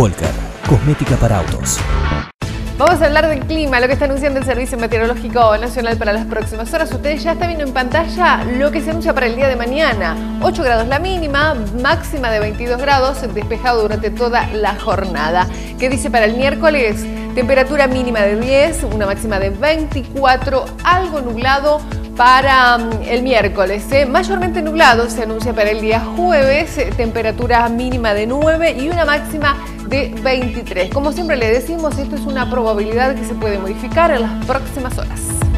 Walker, cosmética para autos. Vamos a hablar del clima, lo que está anunciando el Servicio Meteorológico Nacional para las próximas horas. Ustedes ya están viendo en pantalla lo que se anuncia para el día de mañana. 8 grados la mínima, máxima de 22 grados, despejado durante toda la jornada. ¿Qué dice para el miércoles? Temperatura mínima de 10, una máxima de 24, algo nublado para mm, el miércoles. ¿eh? Mayormente nublado se anuncia para el día jueves, temperatura mínima de 9 y una máxima de 23. Como siempre le decimos, esto es una probabilidad que se puede modificar en las próximas horas.